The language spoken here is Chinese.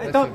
哎，到。